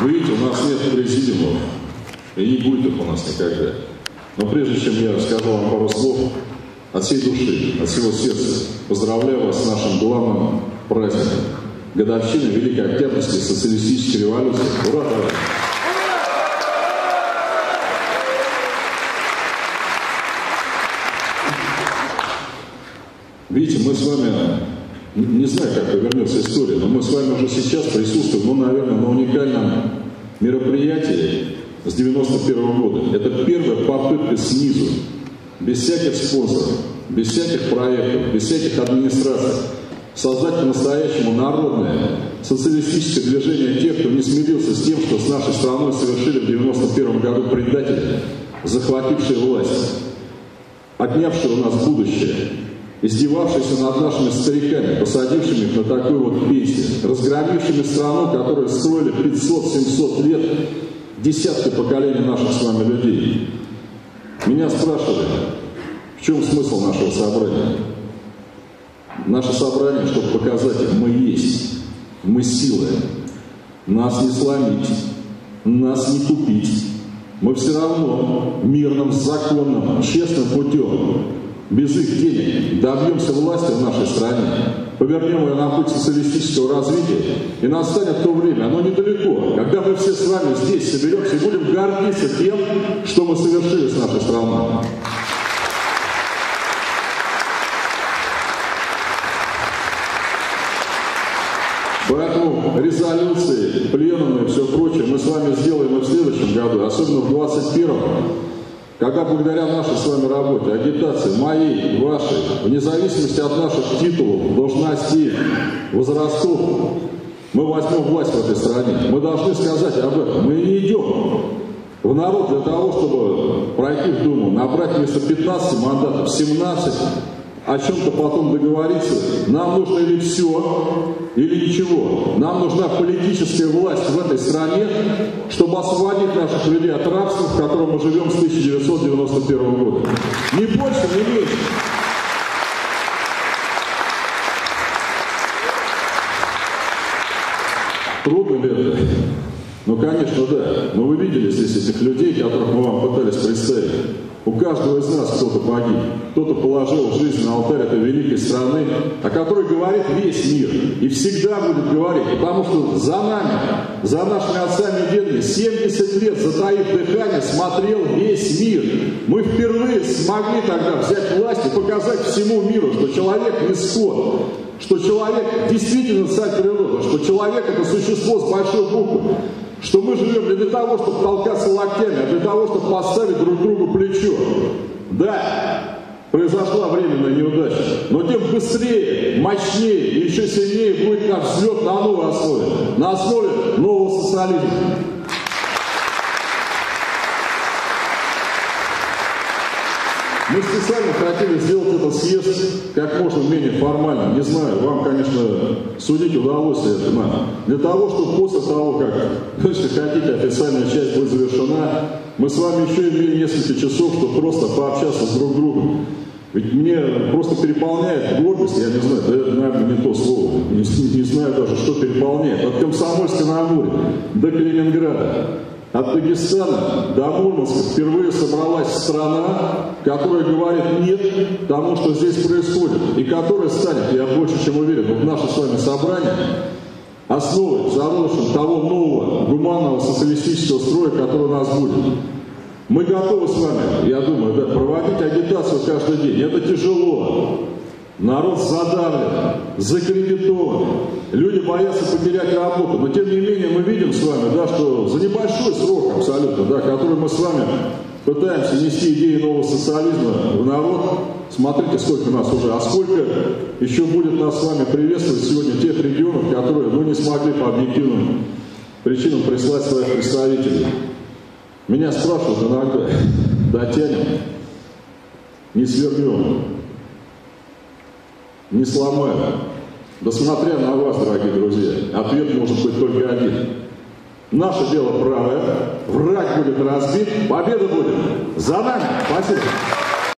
Вы видите, у нас нет президиума, и не будет их у нас никогда. Но прежде чем я скажу вам пару слов, от всей души, от всего сердца поздравляю вас с нашим главным праздником – годовщиной Великой Октябрьской социалистической революции. Ура, товарищи! Видите, мы с вами, не знаю, как повернется история, но мы с вами уже сейчас присутствуем, ну, наверное, на уникальном мероприятии с 91 года. Это первая попытка снизу, без всяких спонсоров, без всяких проектов, без всяких администраций, создать по-настоящему народное социалистическое движение тех, кто не смирился с тем, что с нашей страной совершили в 91 году предатели, захватившие власть, отнявшие у нас будущее, издевавшийся над нашими стариками, посадившими их на такую вот пенсию, разгромившими страну, которую строили 500-700 лет десятки поколений наших с вами людей. Меня спрашивали, в чем смысл нашего собрания? Наше собрание, чтобы показать мы есть, мы силы, нас не сломить, нас не купить. Мы все равно мирным, законным, честным путем без их денег добьемся власти в нашей стране, повернем ее на путь социалистического развития, и настанет то время, оно недалеко, когда мы все с вами здесь соберемся и будем гордиться тем, что мы совершили с нашей страной. Поэтому резолюции, пленумы и все прочее мы с вами сделаем и в следующем году, особенно в 2021 когда благодаря нашей с вами работе, агитации, моей, вашей, вне зависимости от наших титулов, должностей, возрастов, мы возьмем власть в этой стране. Мы должны сказать об этом. Мы не идем в народ для того, чтобы пройти в Думу, набрать вместо 15 мандатов 17, о чем-то потом договориться. Нам нужно или все, или ничего. Нам нужна политическая власть в этой стране, чтобы освободить наших людей от рабства, в котором мы живем с 1991 года. Ни больше, ни меньше. Трудно ли это? Ну, конечно, да. Но вы видели здесь этих людей, которых мы вам пытались представить. Каждого из нас кто-то погиб, кто-то положил жизнь на алтарь этой великой страны, о которой говорит весь мир и всегда будет говорить, потому что за нами, за нашими отцами и дедами 70 лет, затаив дыхание, смотрел весь мир. Мы впервые смогли тогда взять власть и показать всему миру, что человек не скот, что человек действительно царь природы, что человек это существо с большой буквы, что мы живем не для того, чтобы толкаться локтями, а того, чтобы поставить друг другу плечо. Да, произошла временная неудача, но тем быстрее, мощнее еще сильнее будет наш взлет на новой основе, на основе нового социализма. Мы специально хотели сделать этот съезд как можно менее формальным. Не знаю, вам, конечно, судить удалось ли это нам. Для того, чтобы после того, как, если хотите, официальная часть будет завершена, мы с вами еще имели несколько часов, чтобы просто пообщаться с друг другом. Ведь мне просто переполняет гордость, я не знаю, да наверное, не то слово, не, не знаю даже, что переполняет. От Комсомольска на Амуре до Калининграда, от Дагестана до Мурманска впервые собралась страна, которая говорит «нет» тому, что здесь происходит, и которая станет, я больше чем уверен, вот наше с вами собрание, основой, зародышем того нового гуманного социалистического строя, который у нас будет. Мы готовы с вами, я думаю, да, проводить агитацию каждый день. Это тяжело. Народ задавлен, закредитован. Люди боятся потерять работу. Но тем не менее мы видим с вами, да, что за небольшой срок абсолютно, да, который мы с вами пытаемся нести идеи нового социализма в народ, смотрите, сколько нас уже, а сколько еще будет нас с вами приветствовать сегодня тех регионов, которые ну, не смогли по объективным причинам прислать своих представителей. Меня спрашивают иногда, дотянем, не свернем не сломаем. Да смотря на вас, дорогие друзья, ответ может быть только один. Наше дело правое, враг будет разбит, победа будет за нами. Спасибо.